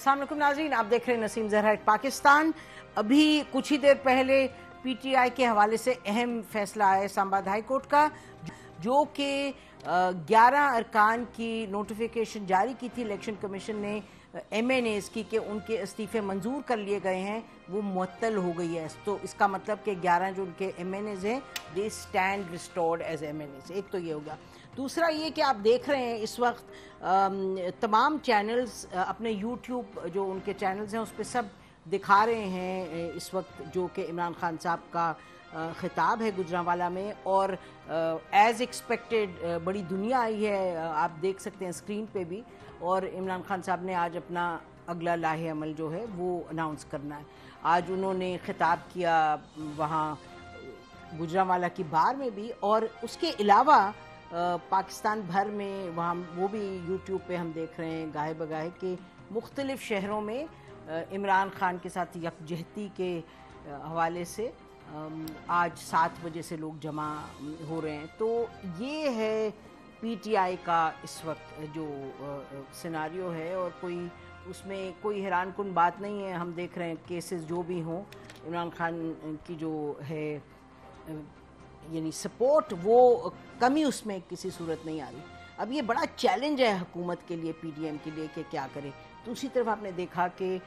असलम नाजरीन, आप देख रहे हैं नसीम जहरा पाकिस्तान। अभी कुछ ही देर पहले पीटीआई के हवाले से अहम फैसला आया इस्लामाबाद हाई कोर्ट का, जो कि 11 अरकान की नोटिफिकेशन जारी की थी। इलेक्शन कमीशन ने, एम एन एज की कि उनके इस्तीफे मंजूर कर लिए गए हैं, वो मुअत्तल हो गई है। तो इसका मतलब कि 11 जो उनके एम एन एज हैं they stand restored as M N As एक तो ये होगा दूसरा ये कि आप देख रहे हैं इस वक्त तमाम चैनल्स अपने यूट्यूब जो उनके चैनल्स हैं, उस पर सब दिखा रहे हैं इस वक्त जो कि इमरान खान साहब का ख़िताब है गुजरावाला में। और एज़ एक्सपेक्टेड बड़ी दुनिया आई है आप देख सकते हैं स्क्रीन पे भी। और इमरान खान साहब ने आज अपना अगला लाहे अमल जो है, वो अनाउंस करना है। आज उन्होंने ख़िताब किया वहाँ गुजरावाला की बार में भी। और उसके अलावा पाकिस्तान भर में वहाँ, वो भी यूट्यूब पे हम देख रहे हैं गाहे बगाहे के मुख्तलिफ़ शहरों में इमरान खान के साथ यकजहती के हवाले से आज सात बजे से लोग जमा हो रहे हैं। तो ये है पीटीआई का इस वक्त जो सिनारियो है और कोई उसमें कोई हैरान कन बात नहीं है। हम देख रहे हैं केसेस जो भी हों, इमरान खान की जो है यानी सपोर्ट वो कमी उसमें किसी सूरत नहीं आ रही। अब ये बड़ा चैलेंज है हुकूमत के लिए पीडीएम के लिए कि क्या करे। दूसरी तरफ़ आपने देखा कि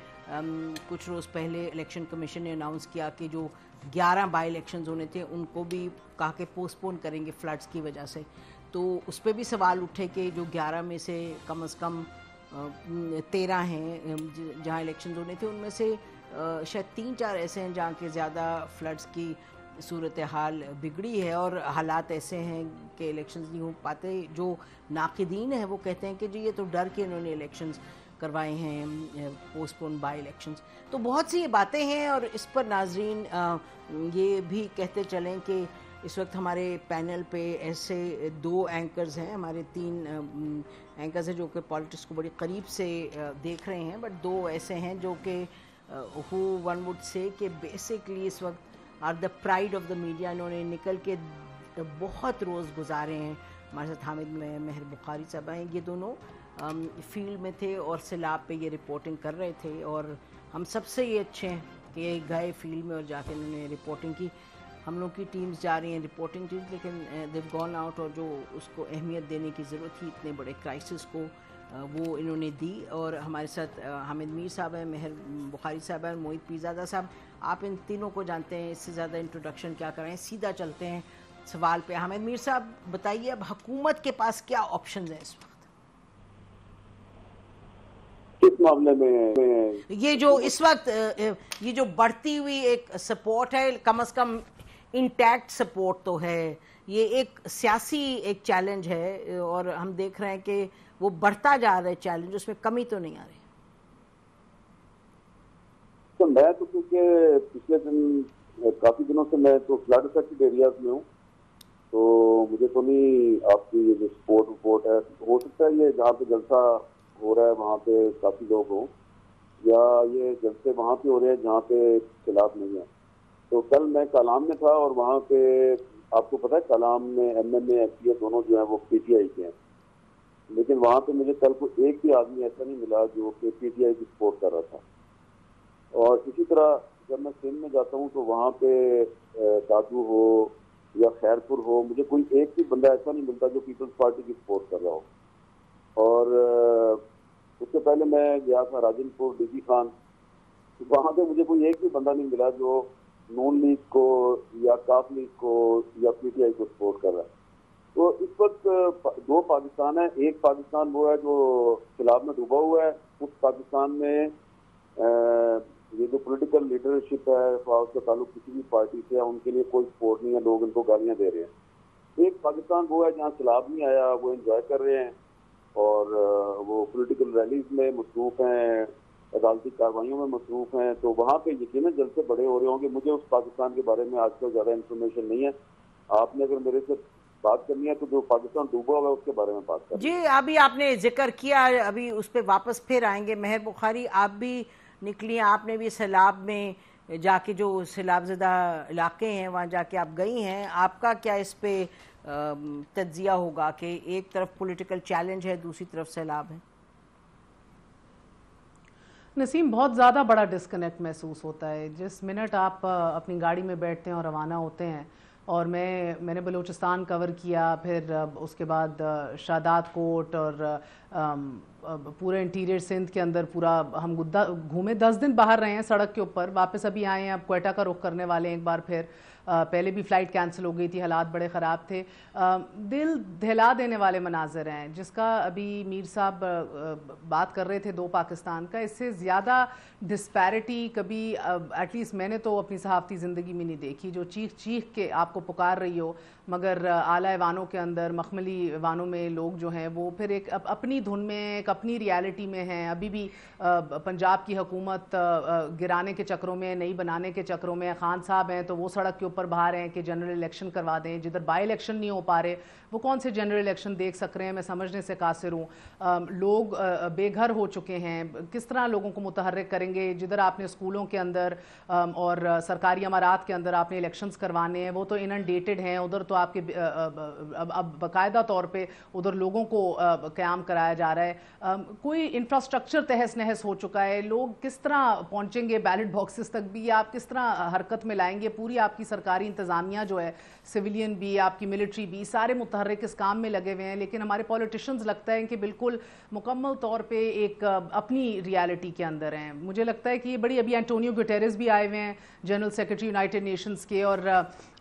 कुछ रोज़ पहले इलेक्शन कमीशन ने अनाउंस किया कि जो 11 बाई इलेक्शन होने थे, उनको भी कहा कि पोस्टपोन करेंगे फ्लड्स की वजह से। तो उस पर भी सवाल उठे कि जो 11 में से कम अज़ कम तेरह हैं जहाँ इलेक्शन होने थे, उनमें से शायद तीन चार ऐसे हैं जहाँ के ज़्यादा फ्लड्स की सूरत हाल बिगड़ी है और हालात ऐसे हैं कि इलेक्शंस नहीं हो पाते। जो नाकदीन है, वो कहते हैं कि जी, ये तो डर के इन्होंने इलेक्शंस करवाए हैं पोस्टपोन बाई इलेक्शंस तो बहुत सी ये बातें हैं और इस पर नाजरीन ये भी कहते चलें कि इस वक्त हमारे पैनल पे ऐसे दो एंकर्स हैं, हमारे तीन एंकर्स हैं जो कि पॉलिटिक्स को बड़ी करीब से देख रहे हैं। बट दो ऐसे हैं जो कि हु वन वुड से कि बेसिकली इस वक्त are the pride of the media इन्होंने निकल के बहुत रोज़ गुजारे हैं। हमारे साथ हामिद मेहर बुखारी साहब हैं। ये दोनों फ़ील्ड में थे और सैलाब पे ये रिपोर्टिंग कर रहे थे और हम सबसे ये अच्छे हैं कि गए फ़ील्ड में और जाके इन्होंने रिपोर्टिंग की। हम लोग की टीम्स जा रही हैं रिपोर्टिंग टीम्स लेकिन देव गॉन आउट और जो उसको अहमियत देने की ज़रूरत थी, इतने बड़े क्राइसिस को वो इन्होंने दी। और हमारे साथ हामिद मीर साहब हैं, मेहर बुखारी साहब हैं मोहित पीजादा साहब। आप इन तीनों को जानते हैं इससे ज़्यादा इंट्रोडक्शन क्या करें सीधा चलते हैं सवाल पे। हमें मीर साहब बताइए अब हुकूमत के पास क्या ऑप्शन है इस वक्त? इस मामले में ये जो इस वक्त ये जो बढ़ती हुई एक सपोर्ट है कम अज कम इंटैक्ट सपोर्ट तो है। ये एक सियासी एक चैलेंज है और हम देख रहे हैं कि वो बढ़ता जा रहा है चैलेंज उसमें कमी तो नहीं आ रही। तो मैं तो क्योंकि पिछले दिन काफ़ी दिनों से मैं तो फ्लड अफेक्टेड एरियाज़ में हूँ। तो मुझे तो नहीं आपकी ये जो स्पोर्ट रिपोर्ट है, हो सकता है ये जहाँ पे जलसा हो रहा है, वहाँ पे काफ़ी लोग हों, या ये जलसे वहाँ पे हो रहे हैं जहाँ पे खिलाफ नहीं है। तो कल मैं कलाम में था और वहाँ पे आपको पता है कलाम में एम एन ए दोनों जो है वो पीटीआई के हैं। लेकिन वहाँ पे मुझे कल को एक भी आदमी ऐसा नहीं मिला जो कि आई की सपोर्ट कर रहा था। और इसी तरह जब मैं सिंध में जाता हूँ तो वहाँ पे दादू हो या खैरपुर हो, मुझे कोई एक भी बंदा ऐसा नहीं मिलता जो पीपल्स पार्टी की सपोर्ट कर रहा हो। और उससे पहले मैं गया था राजनपुर, डीजी खान। तो वहाँ पे मुझे कोई एक भी बंदा नहीं मिला जो नून लीग को या काफ लीग को या पीटीआई को सपोर्ट कर रहा है। तो इस वक्त दो पाकिस्तान है। एक पाकिस्तान वो है जो खिलाफ में डूबा हुआ है। उस पाकिस्तान में ये जो पॉलिटिकल लीडरशिप है उसका ताल्लुक किसी भी पार्टी से है उनके लिए कोई सपोर्ट नहीं है, लोग इनको गालियाँ दे रहे हैं। एक पाकिस्तान वो है जहाँ सैलाब नहीं आया, वो एंजॉय कर रहे हैं और वो पॉलिटिकल रैलीज में मसरूफ हैं, अदालती कार्रवाइयों में मसरूफ हैं तो वहाँ पे यकीन जल्द से बड़े हो रहे होंगे। मुझे उस पाकिस्तान के बारे में आजकल ज़्यादा इन्फॉर्मेशन नहीं है। आपने अगर मेरे से बात करनी है तो जो पाकिस्तान डूबा हुआ है, उसके बारे में बात कर। जी, अभी आपने ज़िक्र किया, अभी उस पर वापस फिर आएँगे। मेहर बुखारी, आप भी निकली, आपने भी सैलाब में जाके जो सैलाबजदा इलाके हैं, वहाँ जाके आप गई हैं। आपका क्या इस पर तजिया होगा कि एक तरफ़ पॉलिटिकल चैलेंज है, दूसरी तरफ़ सैलाब है? नसीम, बहुत ज़्यादा बड़ा डिस्कनेक्ट महसूस होता है। जिस मिनट आप अपनी गाड़ी में बैठते हैं और रवाना होते हैं, और मैं, मैंने बलूचिस्तान कवर किया, फिर उसके बाद शादात कोट और पूरे इंटीरियर सिंध के अंदर पूरा हम गुद्दा घूमे, दस दिन बाहर रहे हैं सड़क के ऊपर, वापस अभी आए हैं, अब कोयटा का रुख करने वाले हैं एक बार फिर। पहले भी फ़्लाइट कैंसिल हो गई थी, हालात बड़े ख़राब थे। दिल दहला देने वाले मनाजर हैं, जिसका अभी मीर साहब बात कर रहे थे दो पाकिस्तान का, इससे ज़्यादा डिस्पैरिटी कभी एटलीस्ट मैंने तो अपनी सहाफ़ती ज़िंदगी में नहीं देखी। जो चीख चीख के आपको पुकार रही हो मगर आला वानों के अंदर, मखमली वानों में लोग जो हैं, वो फिर एक अपनी धुन में, एक अपनी रियलिटी में हैं। अभी भी पंजाब की हुकूमत गिराने के चक्रों में, नहीं बनाने के चक्रों में खान साहब हैं तो वो सड़क के ऊपर बाहर हैं कि जनरल इलेक्शन करवा दें। जिधर बाई इलेक्शन नहीं हो पा रहे, वो कौन से जनरल इलेक्शन देख सक रहे हैं? मैं समझने से कासिर हूँ। लोग बेघर हो चुके हैं। किस तरह लोगों को मुतहरक करेंगे? जिधर आपने स्कूलों के अंदर और सरकारी अमारात के अंदर आपने इलेक्शंस करवाने हैं, वो तो इनडेटेड हैं। उधर तो आपके अब बाकायदा तौर पर उधर लोगों को क्याम कराया जा रहा है। कोई इंफ्रास्ट्रक्चर तहस नहस हो चुका है। लोग किस तरह पहुँचेंगे बैलेट बॉक्सेस तक भी? आप किस तरह हरकत में लाएँगे? पूरी आपकी सरकारी इंतज़ामिया जो है सिविलियन भी, आपकी मिलिट्री भी, सारे मुतहरक इस काम में लगे हुए हैं। लेकिन हमारे पॉलिटिशियंस लगता है कि बिल्कुल मुकम्मल तौर पर एक अपनी रियालिटी के अंदर हैं। मुझे लगता है कि ये बड़ी, अभी एंटोनियो गुटेरस भी आए हुए हैं जनरल सेक्रेटरी यूनाइटेड नेशंस के। और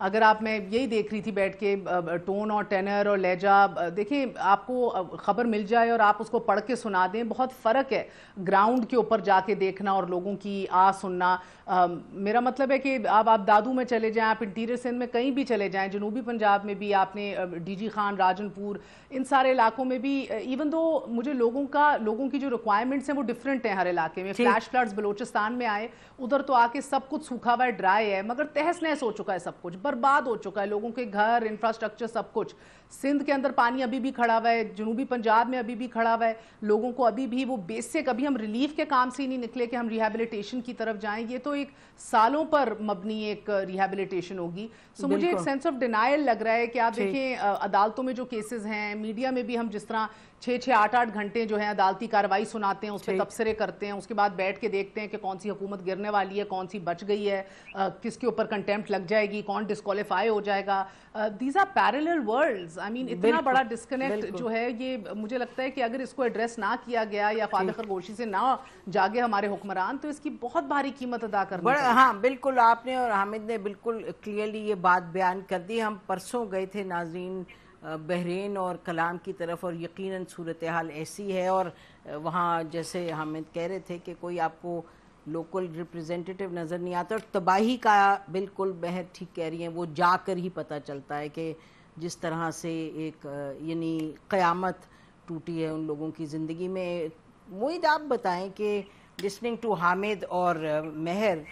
अगर आप, मैं यही देख रही थी बैठ के टोन और टेनर और लहजा देखिए, आपको खबर मिल जाए और आप उसको पढ़ के सुना दें, बहुत फ़र्क है ग्राउंड के ऊपर जाके देखना और लोगों की आ सुनना। मेरा मतलब है कि अब आप दादू में चले जाएँ आप इंटीरियर सिंध में कहीं भी चले जाएँ जनूबी पंजाब में भी आपने डीजी खान राजनपुर इन सारे इलाकों में भी इवन दो मुझे लोगों का लोगों की जो रिक्वायरमेंट्स हैं वो डिफरेंट हैं हर इलाके में। फ्लैश फ्लड्स बलोचिस्तान में आए उधर तो आके सब कुछ सूखा हुआ है ड्राई है मगर तहस नहस हो चुका है सब कुछ बर्बाद हो चुका है लोगों के घर इंफ्रास्ट्रक्चर सब कुछ। सिंध के अंदर पानी अभी भी खड़ा हुआ है जनूबी पंजाब में अभी भी खड़ा हुआ है। लोगों को अभी भी वो बेसिक अभी हम रिलीफ के काम से ही नहीं निकले कि हम रिहेबिलिटेशन की तरफ़ जाएँ। ये तो एक सालों पर मबनी एक रिहेबिलिटेशन होगी। सो मुझे एक सेंस ऑफ़ डिनाइल लग रहा है कि आप देखें अदालतों में जो केसेस हैं मीडिया में भी हम जिस तरह छः छः आठ आठ घंटे जो है अदालती कार्रवाई सुनाते हैं उस पर तबसरे करते हैं उसके बाद बैठ के देखते हैं कि कौन सी हुकूमत गिरने वाली है कौन सी बच गई है आ, किसके ऊपर कंटेम्प्ट लग जाएगी कौन डिस्कालीफाई हो जाएगा। These are parallel worlds I mean इतना बड़ा डिस्कनेक्ट जो है ये मुझे लगता है कि अगर इसको एड्रेस ना किया गया या फादर खरगोशी से ना जागे हमारे हुक्मरान तो इसकी बहुत भारी कीमत अदा करनी हाँ बिल्कुल आपने और हामिद ने बिल्कुल क्लियरली ये बात बयान कर दी। हम परसों गए थे नाजरीन बहरीन और कलाम की तरफ़ और यकीनन सूरत हाल ऐसी है और वहाँ जैसे हामिद कह रहे थे कि कोई आपको लोकल रिप्रेजेंटेटिव नज़र नहीं आता और तबाही का बिल्कुल बहर ठीक कह रही हैं। वो जाकर ही पता चलता है कि जिस तरह से एक यानी क़यामत टूटी है उन लोगों की ज़िंदगी में मुहिद आप बताएँ कि लिसनिंग टू हामिद और महर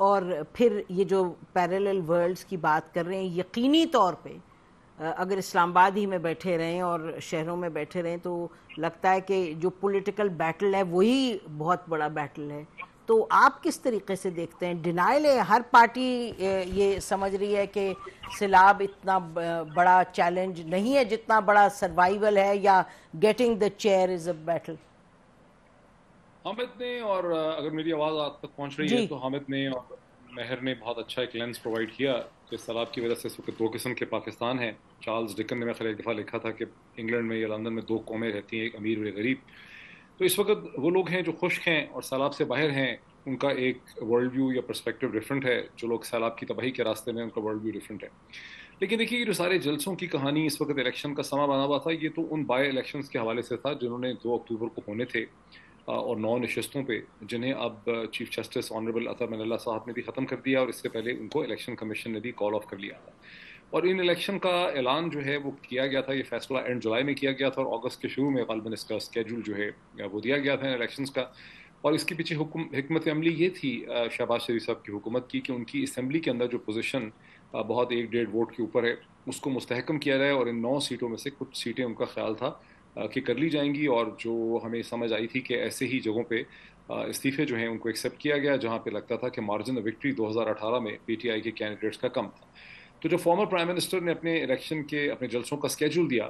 और फिर ये जो पैरेलल वर्ल्ड्स की बात कर रहे हैं, यकीनी तौर पे अगर इस्लामाबाद ही में बैठे रहें और शहरों में बैठे रहें तो लगता है कि जो पॉलिटिकल बैटल है, वही बहुत बड़ा बैटल है। तो आप किस तरीके से देखते हैं? डिनाइल है? हर पार्टी ये समझ रही है कि सिलाब इतना बड़ा चैलेंज नहीं है जितना बड़ा सर्वाइवल है या getting the chair is a battle Hamid ने और अगर मेरी आवाज़ आप तक पहुँच रही है तो हामिद ने और महर ने बहुत अच्छा एक लेंस प्रोवाइड किया कि सैलाब की वजह से इस वक्त दो किस्म के पाकिस्तान हैं। चार्ल्स डिकन ने मैं खैर एक दफ़ा लिखा था कि इंग्लैंड में या लंदन में दो कौमें रहती हैं एक अमीर और गरीब। तो इस वक्त वो लोग हैं जो खुश्क हैं और सैलाब से बाहर हैं, उनका एक वर्ल्ड व्यू या परस्पेक्टिव डिफरेंट है। जो लोग सैलाब की तबाही के रास्ते में उनका वर्ल्ड व्यू डिफरेंट है। लेकिन देखिए, ये जो सारे जलसों की कहानी इस वक्त इलेक्शन का समा बना हुआ था, ये तो उन बाय इलेक्शन के हवाले से था जिन्होंने दो अक्टूबर को होने थे और नौ नशस्तों पे, जिन्हें अब chief justice honourable Athar Minallah साहब ने भी ख़त्म कर दिया और इससे पहले उनको इलेक्शन कमीशन ने भी कॉल ऑफ़ कर लिया था। और इन इलेक्शन का ऐलान जो है वो किया गया था, ये फैसला एंड जुलाई में किया गया था और अगस्त के शुरू में गालबन इसका स्केजूल जो है वो दिया गया था इन इलेक्शन का। और इसके पीछे हमत अमली ये थी शहबाज शरीफ साहब की हुकूमत की कि उनकी असम्बली के अंदर जो पोजिशन बहुत एक डेढ़ वोट के ऊपर है, उसको मुस्तहकम किया जाए और इन नौ सीटों में से कुछ सीटें उनका ख्याल था कि कर ली जाएँगी। और जो हमें समझ आई थी कि ऐसे ही जगहों पे इस्तीफे जो हैं उनको एक्सेप्ट किया गया, जहाँ पे लगता था कि मार्जिन ऑफ़ विक्ट्री 2018 में पीटीआई के कैंडिडेट्स का कम था। तो जो फॉर्मर प्राइम मिनिस्टर ने अपने इलेक्शन के, अपने जलसों का स्केजूल दिया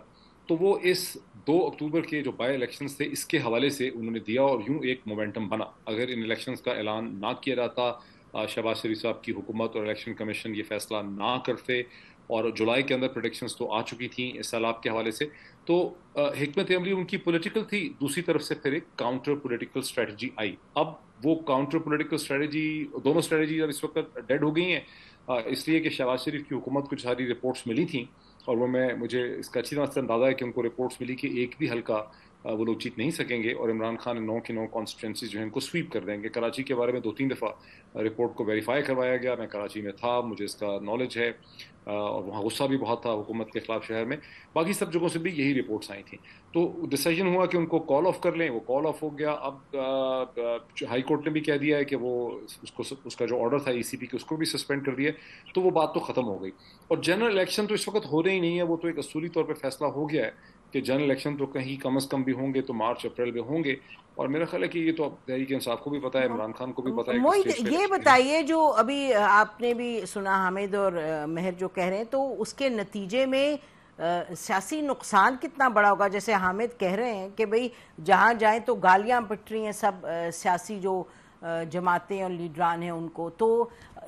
तो वो इस दो अक्टूबर के जो बाई इलेक्शन थे, इसके हवाले से उन्होंने दिया और यूँ एक मोमेंटम बना। अगर इन इलेक्शंस का ऐलान ना किया जाता शहबाज शरीफ साहब की हुकूमत और इलेक्शन कमीशन ये फैसला ना करते और जुलाई के अंदर प्रोडिक्शंस तो आ चुकी थी इस सैलाब के हवाले से तो हमत अमली उनकी पॉलिटिकल थी, दूसरी तरफ़ से फिर एक काउंटर पॉलिटिकल स्ट्रेटजी आई। अब वो काउंटर पॉलिटिकल स्ट्रेटजी दोनों स्ट्रेटजी अब इस वक्त डेड हो गई हैं। इसलिए कि शहबाज शरीफ की हुकूमत को सारी रिपोर्ट्स मिली थी और वो मैं, मुझे इसका अच्छी तरह से अंदाज़ा है कि उनको रिपोर्ट्स मिली कि एक भी हल्का वो लोग जीत नहीं सकेंगे और इमरान खान नौ के नौ कॉन्स्टिटेंसी जो है इनको स्वीप कर देंगे। कराची के बारे में दो तीन दफ़ा रिपोर्ट को वेरीफाई करवाया गया। मैं कराची में था, मुझे इसका नॉलेज है और वहाँ गुस्सा भी बहुत था हुकूमत के खिलाफ शहर में। बाकी सब जगहों से भी यही रिपोर्ट्स आई थी। तो डिसीज़न हुआ कि उनको कॉल ऑफ़ कर लें, वो कॉल ऑफ़ हो गया। अब हाई कोर्ट ने भी कह दिया है कि वो उसको उसका जो ऑर्डर था ईसीपी के, उसको भी सस्पेंड कर दिया। तो वो बात तो ख़त्म हो गई। और जनरल इलेक्शन तो इस वक्त हो रहे नहीं है, वो तो एक असूली तौर पर फैसला हो गया है। कि जनरल इलेक्शन तो कहीं कम अज़ कम भी होंगे तो मार्च अप्रैल में होंगे। और मेरा ख्याल है कि ये तो तहरीक इंसाफ को भी पता है इमरान खान को भी पता है ये बताइए जो अभी आपने भी सुना हामिद और मेहर जो कह रहे हैं तो उसके नतीजे में सियासी नुकसान कितना बड़ा होगा? जैसे हामिद कह रहे हैं कि भाई जहाँ जाए तो गालियाँ पिट रही हैं सब सियासी जो जमातें और लीडरान हैं उनको। तो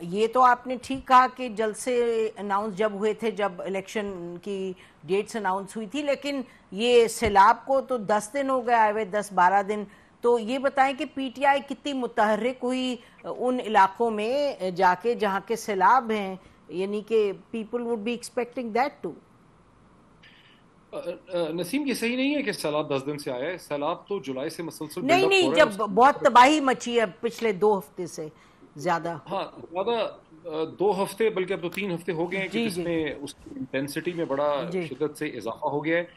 ये तो आपने ठीक कहा कि जल्द से अनाउंस जब हुए थे जब इलेक्शन की डेट्स अनाउंस हुई थी लेकिन ये सैलाब को तो दस दिन हो गए आए हुए दस बारह दिन। तो ये बताएँ कि पीटीआई कितनी मुतहरक हुई उन इलाकों में जाके जहाँ के सैलाब हैं यानी कि people would be expecting that to Naseem ये सही नहीं है कि सैलाब दस दिन से आया है। सैलाब तो जुलाई से मसलसल नहीं नहीं जब बहुत तबाही मची है पिछले दो हफ़्ते से। ज़्यादा। हाँ ज़्यादा दो हफ़्ते बल्कि अब तो तीन हफ़्ते हो गए हैं कि जिसमें उसकी इंटेंसिटी में बड़ा शिदत से इजाफा हो गया है।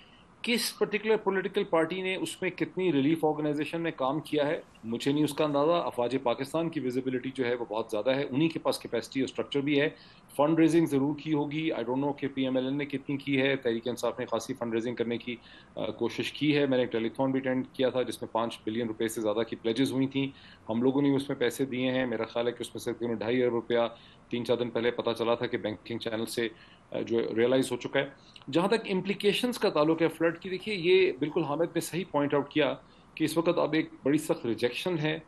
किस पर्टिकुलर पॉलिटिकल पार्टी ने उसमें कितनी रिलीफ ऑर्गेनाइजेशन में काम किया है? मुझे नहीं उसका अंदाज़ा। अफवाज पाकिस्तान की विजिबिलिटी जो है वो बहुत ज़्यादा है। उन्हीं के पास कैपेसिटी और स्ट्रक्चर भी है। फंड रेजिंग ज़रूर की होगी। आई डोंट नो कि पी एम एल एन ने कितनी की है। तहरीक इंसाफ ने खासी फंड रेजिंग करने की आ, कोशिश की है। मैंने एक टेलीफोन भी अटेंड किया था जिसमें पाँच बिलियन रुपये से ज़्यादा की प्लेजेस हुई थी। हम लोगों ने उसमें पैसे दिए हैं। मेरा ख्याल है कि उसमें से ढाई अरब रुपया तीन चार दिन पहले पता चला था कि बैंकिंग चैनल से जो रियलाइज़ हो चुका है। जहाँ तक इम्प्लीकेशंस का ताल्लुक है फ्लड की, देखिए, ये बिल्कुल हामिद ने सही पॉइंट आउट किया कि इस वक्त अब एक बड़ी सख्त रिजेक्शन है।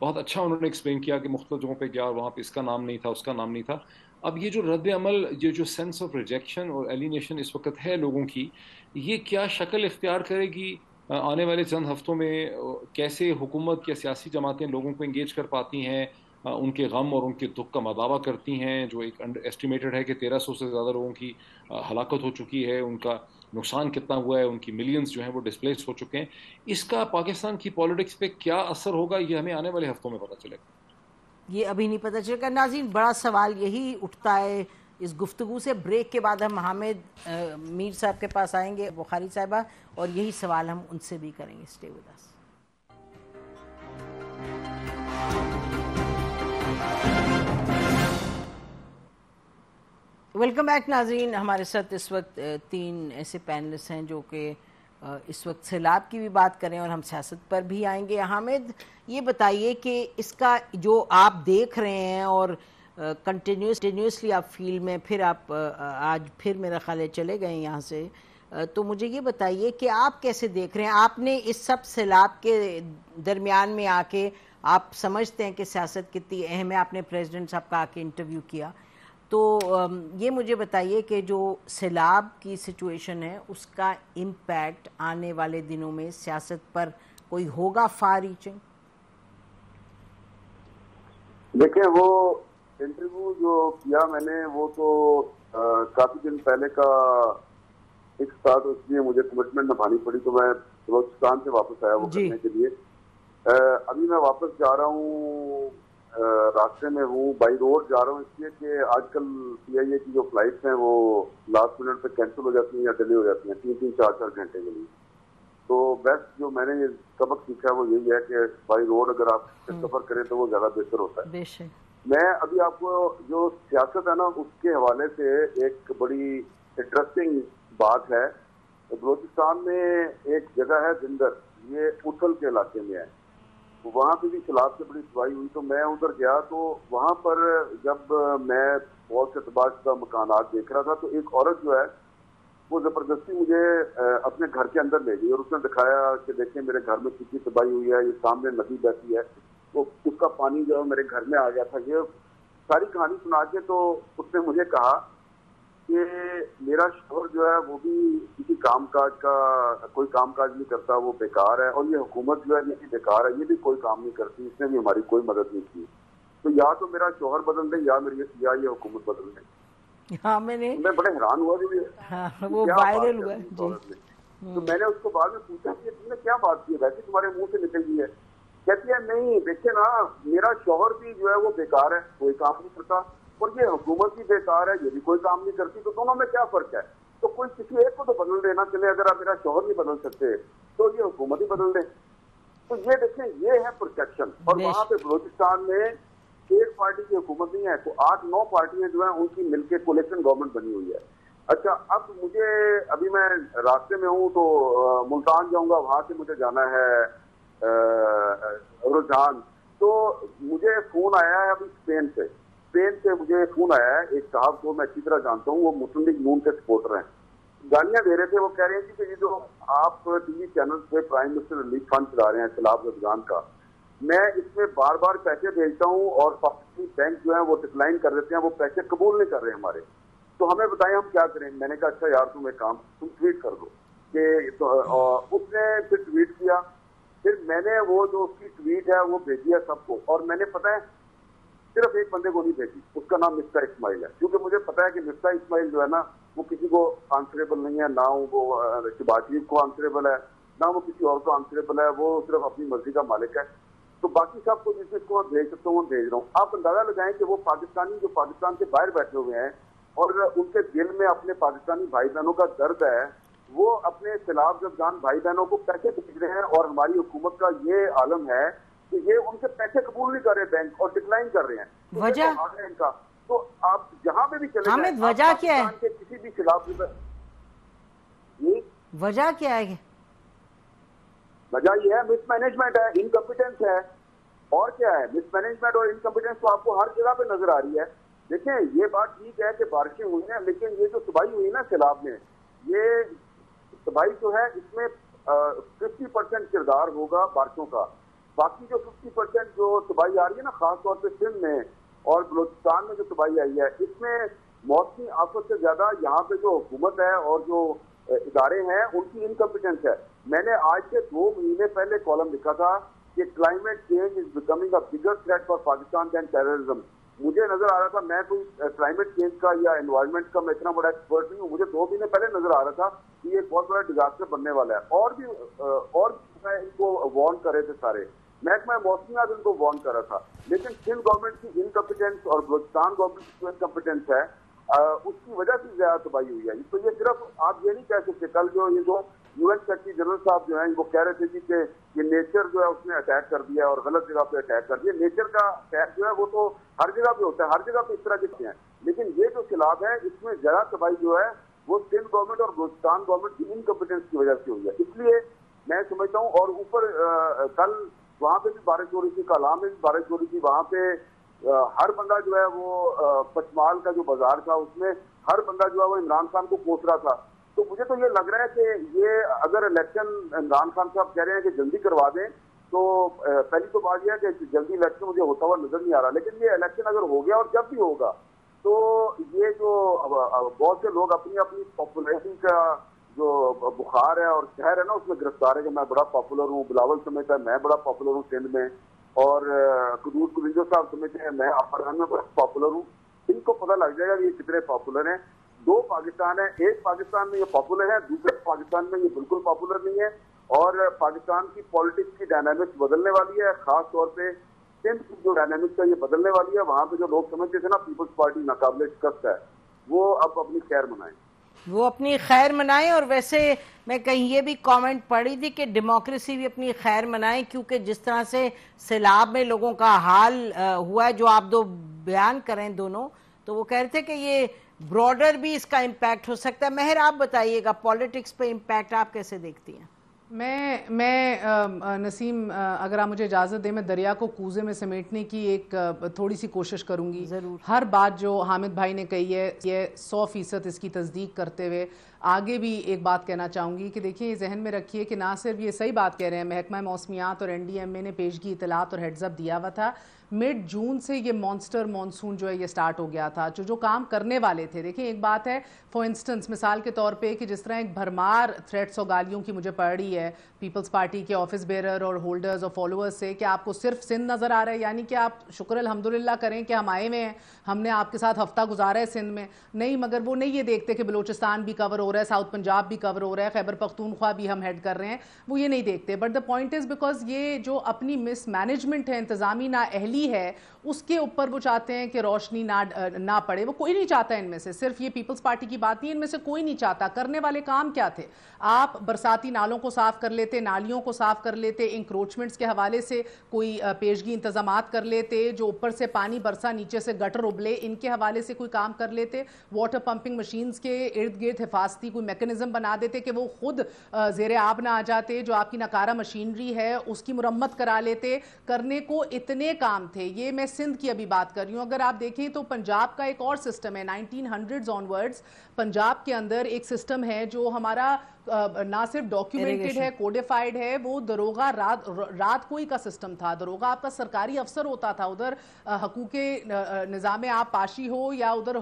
बहुत अच्छा उन्होंने एक्सप्लेन किया कि मुख्त जगहों पर गया वहाँ पर इसका नाम नहीं था, उसका नाम नहीं था। अब ये जो रद्द अमल ये जो सेंस ऑफ़ रिजेक्शन और एलिनेशन इस वक्त है लोगों की, ये क्या शक्ल इख्तियार करेगी आने वाले चंद हफ्तों में कैसे हुकूमत या सियासी जमातें लोगों को इंगेज कर पाती हैं उनके गम और उनके दुख का मदावा करती हैं, जो एक एस्टिमेटेड है कि तेरह सौ से ज़्यादा लोगों की हलाकत हो चुकी है, उनका नुकसान कितना हुआ है, उनकी मिलियंस जो हैं वो डिस्प्लेस हो चुके हैं। इसका पाकिस्तान की पॉलिटिक्स पे क्या असर होगा, ये हमें आने वाले हफ्तों में पता चलेगा। ये अभी नहीं पता चलेगा। नाजीन, बड़ा सवाल यही उठता है, इस गुफ्तु से ब्रेक के बाद हम हामिद मीर साहब के पास आएँगे, बुखारी साहबा, और यही सवाल हम उनसे भी करेंगे। Stay with us welcome back नाजरीन। हमारे साथ इस वक्त तीन ऐसे पैनलिस्ट हैं जो कि इस वक्त सैलाब की भी बात करें और हम सियासत पर भी आएँगे। हामिद, ये बताइए कि इसका जो आप देख रहे हैं और कंटिन्यूस कंटिन्यूसली आप फ़ील्ड में, फिर आप आज फिर मेरा ख्याल चले गए यहाँ से। तो मुझे ये बताइए कि आप कैसे देख रहे हैं? आपने इस सब सैलाब के दरमियान में आके आप समझते हैं कि सियासत कितनी अहम है? आपने प्रेसिडेंट साहब का आके इंटरव्यू किया। तो ये मुझे बताइए कि जो सैलाब की सिचुएशन है उसका इम्पैक्ट आने वाले दिनों में सियासत पर कोई होगा फार रीचिंग देखिए वो इंटरव्यू जो किया मैंने वो तो काफ़ी दिन पहले का एक था तो इसलिए मुझे कमिटमेंट निभानी पड़ी तो मैं बलोचिस्तान से वापस आया वो करने के लिए। आ, अभी मैं वापस जा रहा हूँ रास्ते में हूँ बाई रोड जा रहा हूँ इसलिए कि आजकल पीआईए की जो फ़्लाइट हैं वो लास्ट मिनट पे कैंसिल हो जाती हैं या डिले हो जाती हैं तीन तीन चार चार घंटे के लिए। तो बेस्ट जो मैंने ये सबक सीखा है वो यही है कि बाई रोड अगर आप हम्म। सफ़र करें तो वो ज़्यादा बेहतर होता है। मैं अभी आपको जो सियासत है ना उसके हवाले से एक बड़ी इंटरेस्टिंग बात है। बलोचिस्तान में एक जगह है जिंदर ये उथल के इलाके में है। वहाँ पे भी सलाब से बड़ी तबाही हुई। तो मैं उधर गया तो वहाँ पर जब मैं बहुत से तबाशदा मकान आज देख रहा था तो एक औरत जो है, वो ज़बरदस्ती मुझे अपने घर के अंदर ले गई और उसने दिखाया कि देखें मेरे घर में कितनी तबाही हुई है, ये सामने नदी बहती है। तो उसका पानी जो है मेरे घर में आ गया था। ये सारी कहानी सुना के तो उसने मुझे कहा कि मेरा शोहर जो है वो भी किसी काम काज का कोई काम काज नहीं करता वो बेकार है। और ये हुकूमत जो है ये भी बेकार है ये भी कोई काम नहीं करती इसने भी हमारी कोई मदद नहीं की। तो या तो मेरा शोहर बदल दे या मेरी या ये हुकूमत बदल दे। हाँ मैंने मैं बड़े हैरान हुआ कि हाँ, वो वायरल हुआ तो मैंने उसको बाद में पूछा कि तुमने क्या बात की वैसे तुम्हारे मुँह से निकल गई है। कहती है नहीं देखिए ना मेरा शोहर भी जो है वो बेकार है कोई काम नहीं करता। और ये हुकूमत भी बेकार है ये भी कोई काम नहीं करती तो दोनों में क्या फ़र्क है? तो कोई किसी एक को तो बदल देना चले अगर आप मेरा शोहर नहीं बदल सकते तो ये हुकूमत ही बदल दे। तो ये देखें ये है प्रोटेक्शन और वहाँ पे बलोचिस्तान में एक पार्टी की हुकूमत नहीं है तो आठ नौ पार्टियाँ जो है उनकी मिलकर कोलेक्शन गवर्नमेंट बनी हुई है। अच्छा अब मुझे अभी मैं रास्ते में हूँ तो मुल्तान जाऊँगा वहाँ से मुझे जाना है रुझान। तो मुझे फ़ोन आया है अभी स्पेन से। स्पेन से मुझे फ़ोन आया है एक साहब को मैं अच्छी तरह जानता हूँ वो मुस्लिम लीग नून के सपोर्टर हैं। गालियाँ दे रहे थे वो कह रहे हैं कि ये जो आप टीवी चैनल पे प्राइम मिनिस्टर रिलीफ फंड चला रहे हैं सैलाब रमज़ान का मैं इसमें बार बार पैसे भेजता हूँ और पाकिस्तानी बैंक जो है वो डिक्लाइन कर देते हैं वो पैसे कबूल नहीं कर रहे हमारे। तो हमें बताएँ हम क्या करें? मैंने कहा अच्छा यार तुम एक काम तुम ट्वीट कर दो कि तो, उसने फिर ट्वीट किया फिर मैंने वो जो उसकी ट्वीट है वो भेजी है सबको और मैंने पता है सिर्फ़ एक बंदे को नहीं भेजी, उसका नाम मिस्टर इस्माइल है। क्योंकि मुझे पता है कि मिस्टर इस्माइल जो है ना, वो किसी को आंसरेबल नहीं है, ना वो शबाज को आंसरेबल है, ना वो किसी और को आंसरेबल है, वो सिर्फ़ अपनी मर्ज़ी का मालिक है। तो बाकी सब कुछ जिसको मैं भेज सकता हूँ मैं भेज रहा हूँ। आप अंदाज़ा लगाएँ कि वो पाकिस्तानी, जो पाकिस्तान के बाहर बैठे हुए हैं, और उनके दिल में अपने पाकिस्तानी भाई बहनों का दर्द है, वो अपने खिलाफ जब जान भाई बहनों को पैसे भेज रहे हैं, और हमारी हुकूमत का ये आलम है कि ये उनके पैसे कबूल नहीं कर रहे बैंक और डिक्लाइन कर रहे हैं। तो वजह तो इनका। तो आप जहाँ पे भी चले वजह क्या है? के किसी भी खिलाफ वजह क्या है? वजह ये है मिसमैनेजमेंट है इनकम्पिटेंस है। और क्या है? मिसमैनेजमेंट और इनकम्पिटेंस तो आपको हर जगह पे नज़र आ रही है। देखें ये बात ठीक है कि बारिशें हुई हैं लेकिन ये जो तबाही हुई ना सैलाब में ये तबाही जो है इसमें फिफ्टी परसेंट किरदार होगा बारिशों का। बाकी जो फिफ्टी परसेंट जो तबाही आ रही है ना, खासतौर पर सिंध में और बलोचिस्तान में जो तबाही आई है, इसमें मौसमी आफत से ज़्यादा यहाँ पे जो हुकूमत है और जो इदारे हैं, उनकी इनकम्पिटेंस है। मैंने आज से दो महीने पहले कॉलम लिखा था कि climate change is becoming a bigger threat for Pakistan than terrorism मुझे नज़र आ रहा था, मैं कोई क्लाइमेट चेंज का या एनवायरमेंट का मैं इतना बड़ा एक्सपर्ट नहीं हूँ। मुझे दो महीने पहले नज़र आ रहा था कि ये बहुत बड़ा डिजास्टर बनने वाला है। और भी और मैं इनको वार्न करे थे सारे। महकमा मौसमियात इनको वार्न कर रहा था। लेकिन सिंध गवर्नमेंट की इनकम्पिटेंस और बलोचिस्तान गवर्नमेंट की इनकम्पिटेंस है आ, उसकी वजह से ज़्यादा तबाही हुई है। तो ये सिर्फ़ आप ये नहीं कह सकते कल जो ये जो यूएन सेक्रेटरी जनरल साहब जो है वो कह रहे थे कि ये नेचर जो है उसने अटैक कर दिया और गलत जगह पे अटैक कर दिया। नेचर का अटैक जो है वो तो हर जगह पे होता है हर जगह पे इस तरह के हैं। लेकिन ये जो खिलाफ है इसमें ज़्यादा तबाही जो है वो सिंध गवर्नमेंट और बलोचिस्तान गवर्नमेंट की इनकम्पिटेंस की वजह से हुई है। इसलिए मैं समझता हूँ और ऊपर कल वहाँ पे भी बारिश हो रही थी, कलाम में भी बारिश हो रही थी। वहाँ पे हर बंदा जो है वो पचमाल का जो बाज़ार था, उसमें हर बंदा जो है वो इमरान खान को कोस रहा था। तो मुझे तो ये लग रहा है कि ये अगर इलेक्शन इमरान खान साहब कह रहे हैं कि जल्दी करवा दें तो पहली तो बात यह है कि जल्दी इलेक्शन मुझे होता हुआ नज़र नहीं आ रहा। लेकिन ये इलेक्शन अगर हो गया और जब भी होगा तो ये जो बहुत से लोग अपनी अपनी पॉपुलेशन का जो बुखार है और शहर है ना, उसमें गिरफ़्तार है कि मैं बड़ा पॉपुलर हूँ, बिलावल समेत है, मैं बड़ा पॉपुलर हूँ सिंध में। और कदूर कुरिंजो साहब समेत है, मैं अफरहान में बड़ा पॉपुलर हूँ। इनको पता लग जाएगा कि ये कितने पॉपुलर हैं। दो पाकिस्तान है, एक पाकिस्तान में ये पॉपुलर है, दूसरे पाकिस्तान में ये बिल्कुल पॉपुलर नहीं है। और पाकिस्तान की पॉलिटिक्स की डायनामिक्स बदलने वाली है, खास तौर पे सिंध की जो डायनामिक्स है, ये बदलने वाली है। वहाँ पे जो लोग समझते थे ना पीपल्स पार्टी नाकाबले शिकस्त है, वो अब अपनी खैर मनाए। वो अपनी खैर मनाएँ और वैसे मैं कहीं ये भी कमेंट पढ़ी थी कि डेमोक्रेसी भी अपनी खैर मनाए, क्योंकि जिस तरह से सैलाब में लोगों का हाल हुआ है, जो आप दो बयान करें दोनों तो वो कह रहे थे कि ये ब्रॉडर भी इसका इम्पैक्ट हो सकता है। मेहर, आप बताइएगा पॉलिटिक्स पे इम्पैक्ट आप कैसे देखती हैं? मैं मैं नसीम अगर आप मुझे इजाज़त दें मैं दरिया को कूजे में समेटने की एक थोड़ी सी कोशिश करूँगी। ज़रूर। हर बात जो हामिद भाई ने कही है ये सौ फ़ीसद इसकी तस्दीक करते हुए आगे भी एक बात कहना चाहूँगी कि देखिए ये जहन में रखिए कि ना सिर्फ़ ये सही बात कह रहे हैं महकमा मौसमियात और एन डी एम ए ने पेशगी इतलात और हेड्सअप दिया हुआ था मिड जून से ये मॉन्स्टर मॉनसून जो है ये स्टार्ट हो गया था, जो जो काम करने वाले थे। देखिए, एक बात है फॉर इंस्टेंस मिसाल के तौर पे कि जिस तरह एक भरमार थ्रेट्स और गालियों की मुझे पड़ रही है पीपल्स पार्टी के ऑफ़िस बेरर और होल्डर्स और फॉलोअर्स से, कि आपको सिर्फ़ सिंध नज़र आ रहा है, यानी कि आप शुक्र अलहमदिल्ला करें कि हम आए हुए हैं, हमने आपके साथ हफ़्ता गुजारा है सिंध में। नहीं, मगर वो नहीं ये देखते कि बलोचिस्तान भी कवर हो रहा है साउथ पंजाब भी कवर हो रहा है, खैबर पख्तूनख्वा भी हम हेड कर रहे हैं, वो ये नहीं देखते। But the point is because ये जो अपनी मिस मैनेजमेंट है, इंतजामी ना अहली है उसके ऊपर वो चाहते हैं कि रोशनी ना ना पड़े। वो कोई नहीं चाहता इनमें से। सिर्फ़ ये पीपल्स पार्टी की बात नहीं, इनमें से कोई नहीं चाहता। करने वाले काम क्या थे? आप बरसाती नालों को साफ़ कर लेते, नालियों को साफ़ कर लेते इंक्रोचमेंट्स के हवाले से कोई पेशगी इंतज़ाम कर लेते, जो ऊपर से पानी बरसा, नीचे से गटर उबले, इनके हवाले से कोई काम कर लेते। वाटर पंपिंग मशीन के इर्द गिर्द हिफाजती कोई मैकेनिज्म बना देते कि वो खुद जेर आब ना आ जाते, जो आपकी नकारा मशीनरी है, उसकी मुरम्मत करा लेते। करने को इतने काम थे। ये मैं सिंध की अभी बात कर रही हूँ। अगर आप देखें तो पंजाब का एक और सिस्टम है नाइनटीन हंड्रेड ऑनवर्ड्स पंजाब के अंदर एक सिस्टम है जो हमारा ना सिर्फ़ डॉक्यूमेंटेड है कोडिफाइड है वो दरोगा रात रात कोई का सिस्टम था। दरोगा आपका सरकारी अफसर होता था उधर हकूक निज़ाम आप पाशी हो या उधर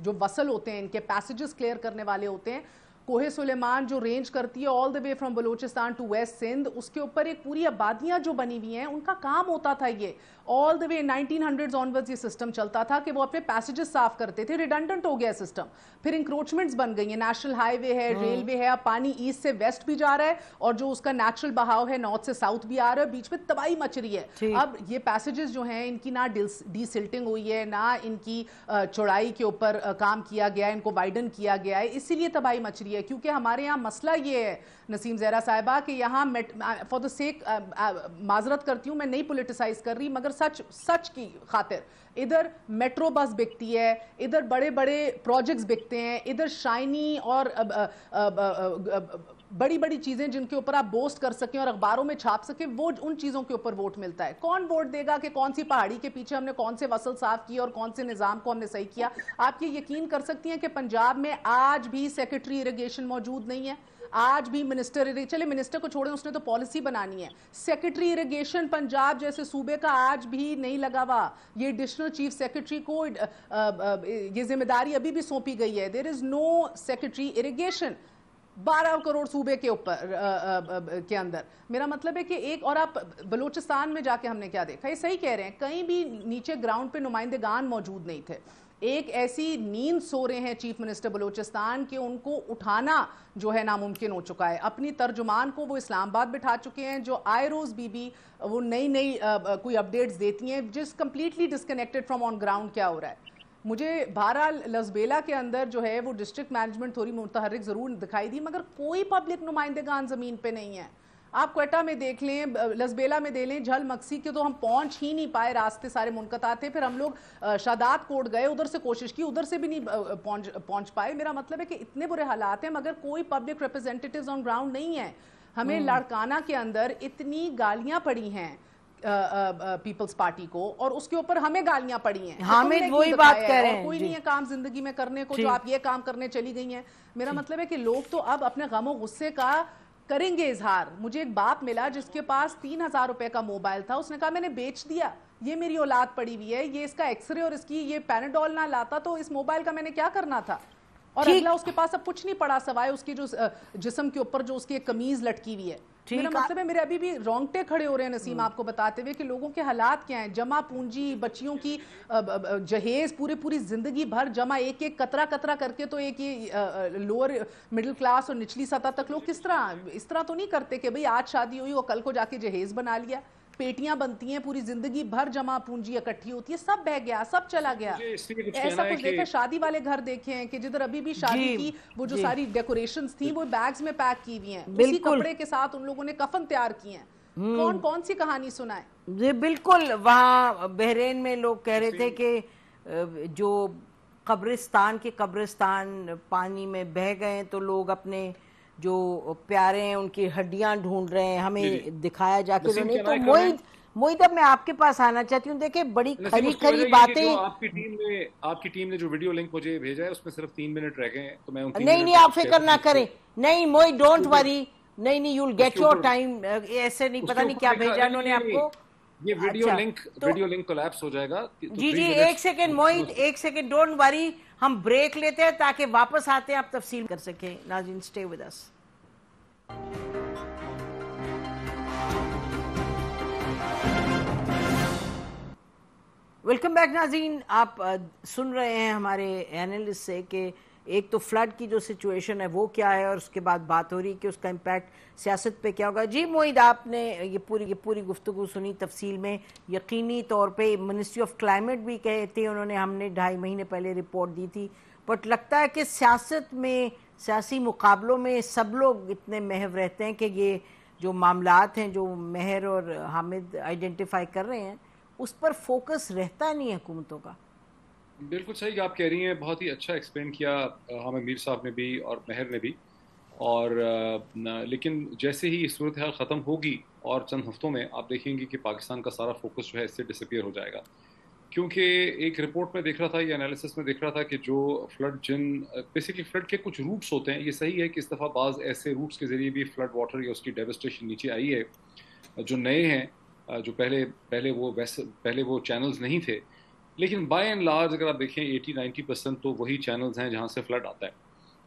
जो वसल होते हैं इनके पैसेजेस क्लियर करने वाले होते हैं। कोहे सुलेमान जो रेंज करती है all the way from Balochistan to west Sindh उसके ऊपर एक पूरी आबादियाँ जो बनी हुई हैं उनका काम होता था ये। All the way nineteen hundred onwards ये सिस्टम चलता था कि वो अपने पैसेजेस साफ़ करते थे रिडंडेंट हो गया सिस्टम फिर इंक्रोचमेंट्स बन गई है नेशनल हाईवे है रेलवे हाँ। है अब पानी ईस्ट से वेस्ट भी जा रहा है और जो उसका नेचुरल बहाव है नॉर्थ से साउथ भी आ रहा है बीच में तबाही मच रही है। अब ये पैसेजेस जो हैं इनकी ना डीसिल्टिंग हुई है ना इनकी चौड़ाई के ऊपर काम किया गया है इनको वाइडन किया गया है इसीलिए तबाही मच रही है क्योंकि हमारे यहाँ मसला ये है नसीम जहरा साहिबा कि यहाँ फॉर द सेक माजरत करती हूँ मैं नहीं पोलिटिसाइज कर रही मगर सच सच की खातिर। इधर मेट्रो बस बिकती है इधर बड़े बड़े प्रोजेक्ट्स बिकते हैं इधर शाइनी और अब, अब, अब, बड़ी बड़ी चीज़ें जिनके ऊपर आप बोस्ट कर सकें और अखबारों में छाप सकें वो उन चीज़ों के ऊपर वोट मिलता है। कौन वोट देगा कि कौन सी पहाड़ी के पीछे हमने कौन से वसल साफ़ किए और कौन से निज़ाम को हमने सही किया? आप ये यकीन कर सकती हैं कि पंजाब में आज भी सेक्रेटरी इरिगेशन मौजूद नहीं है। आज भी मिनिस्टर चले मिनिस्टर को छोड़े, उसने तो पॉलिसी बनानी है। सेक्रेटरी इरिगेशन पंजाब जैसे सूबे का आज भी नहीं लगा हुआ। ये एडिशनल चीफ सेक्रेटरी को ये ज़िम्मेदारी अभी भी सौंपी गई है। There is no secretary irrigation बारह करोड़ सूबे के ऊपर के अंदर। मेरा मतलब है कि एक, और आप बलूचिस्तान में जाके हमने क्या देखा? ये सही कह रहे हैं, कहीं भी नीचे ग्राउंड पे नुमाइंदेगान मौजूद नहीं थे। एक ऐसी नींद सो रहे हैं चीफ मिनिस्टर बलूचिस्तान कि उनको उठाना जो है नामुमकिन हो चुका है। अपनी तर्जुमान को वो इस्लामाबाद बिठा चुके हैं, जो आए रोज़ बीबी, वो नई नई कोई अपडेट्स देती हैं, जिस completely disconnected from on ground क्या हो रहा है। मुझे बहरहाल लजबेला के अंदर जो है वो डिस्ट्रिक्ट मैनेजमेंट थोड़ी मुतहरिक ज़रूर दिखाई दी, मगर कोई पब्लिक नुमाइंदेगान ज़मीन पे नहीं है। आप क्वेटा में देख लें लसबेला में दे लें झल मक्सी के तो हम पहुँच ही नहीं पाए रास्ते सारे मुनकता थे। फिर हम लोग शादात कोट गए उधर से कोशिश की उधर से भी नहीं पहुँच पहुँच पाए। मेरा मतलब है कि इतने बुरे हालात हैं मगर कोई पब्लिक रिप्रेजेंटेटिव ऑन ग्राउंड नहीं है। हमें हम्म। लड़काना के अंदर इतनी गालियाँ पड़ी हैं पीपल्स पार्टी को और उसके ऊपर हमें गालियाँ पड़ी हैं। हामिद वही बात कह रहे हैं। कोई नहीं है काम ज़िंदगी में करने को जो आप ये काम करने चली गई हैं। मेरा मतलब है कि लोग तो अब अपने गमो गुस्से का करेंगे इजहार। मुझे एक बाप मिला जिसके पास तीन हज़ार रुपए का मोबाइल था। उसने कहा मैंने बेच दिया। ये मेरी औलाद पड़ी हुई है। ये इसका एक्सरे और इसकी ये पैनाडोल ना लाता तो इस मोबाइल का मैंने क्या करना था? और अगला उसके पास अब कुछ नहीं पड़ा सवाए उसकी जो जिसम के ऊपर जो उसकी कमीज लटकी हुई है। मेरा मतलब है मेरे अभी भी रोंगटे खड़े हो रहे हैं नसीम हम्म। आपको बताते हुए कि लोगों के हालात क्या हैं? जमा पूंजी बच्चियों की जहेज पूरे पूरी ज़िंदगी भर जमा एक एक कतरा कतरा करके तो एक ये लोअर मिडिल क्लास और निचली सतह तक लोग किस तरह इस तरह तो नहीं करते कि भाई आज शादी हुई और कल को जाके जहेज बना लिया? पेटियाँ बनती हैं पूरी ज़िंदगी भर जमा पूंजी इकट्ठी होती है सब बह गया सब चला गया। ऐसा कुछ देखा शादी वाले घर देखे हैं कि जिधर अभी भी शादी की वो जो सारी डेकोरेशन थी वो बैग्स में पैक की हुई है। उसी कपड़े के साथ उन लोगों ने कफन तैयार किए हैं। हम्म। कौन कौन सी कहानी सुनाए जी बिल्कुल। वहाँ बहरेन में लोग कह रहे थे कि जो कब्रिस्तान के कब्रिस्तान पानी में बह गए तो लोग अपने जो प्यारे हैं उनकी हड्डियाँ ढूंढ रहे हैं हमें दिखाया जाके तो नहीं तो मोहित मोहित अब मैं आपके पास आना चाहती हूँ। देखिए बड़ी खरी खरी बातें आपकी टीम ने आपकी टीम ने जो वीडियो लिंक मुझे भेजा है उसमें सिर्फ़ तीन मिनट रह गए तो मैं नहीं नहीं आप फ़िक्र ना करें। नहीं मोहित डोंट वरी नहीं नहीं यूल गेट योर टाइम ऐसे नहीं पता नहीं क्या भेजा उन्होंने आपको। ये वीडियो अच्छा, लिंक तो, वीडियो लिंक कोलैप्स हो जाएगा तो जी जी एक सेकेंड मोहित एक सेकेंड डोंट वरी हम ब्रेक लेते हैं ताकि वापस आते हैं आप तफसील कर सके। नाजिन stay with us welcome back नाजीन। आप सुन रहे हैं हमारे एनालिस्ट से कि एक तो फ्लड की जो सिचुएशन है, वो क्या है और उसके बाद बात हो रही कि उसका इम्पैक्ट सियासत पे क्या होगा। जी मोहिद आपने ये पूरी ये पूरी गुफ्तु सुनी तफसील में। यकीनी तौर पे मिनिस्ट्री ऑफ़ क्लाइमेट भी कहे थे, उन्होंने हमने ढाई महीने पहले रिपोर्ट दी थी। बट लगता है कि सियासत में सियासी मुकाबलों में सब लोग इतने महव रहते हैं कि ये जो मामलात हैं, जो महर और हामिद आइडेंटिफाई कर रहे हैं, उस पर फोकस रहता नहीं है हुकूमतों का। बिल्कुल सही आप कह रही हैं, बहुत ही अच्छा एक्सप्लेन किया हमें मीर साहब ने भी और महर ने भी। और लेकिन जैसे ही सूरत हाल ख़त्म होगी और चंद हफ्तों में आप देखेंगे कि पाकिस्तान का सारा फोकस जो है इससे डिसअपियर हो जाएगा। क्योंकि एक रिपोर्ट में देख रहा था या एनालिसिस में देख रहा था कि जो फ्लड जिन बेसिकली फ्लड के कुछ रूट्स होते हैं ये सही है कि इस दफ़ा बाज़ ऐसे रूट्स के ज़रिए भी फ्लड वाटर या उसकी डेवस्टेशन नीचे आई है जो नए हैं जो पहले पहले वो वैसे पहले वो चैनल्स नहीं थे। लेकिन बाय एंड लार्ज अगर आप देखें 80 90 परसेंट तो वही चैनल्स हैं जहाँ से फ्लड आता है।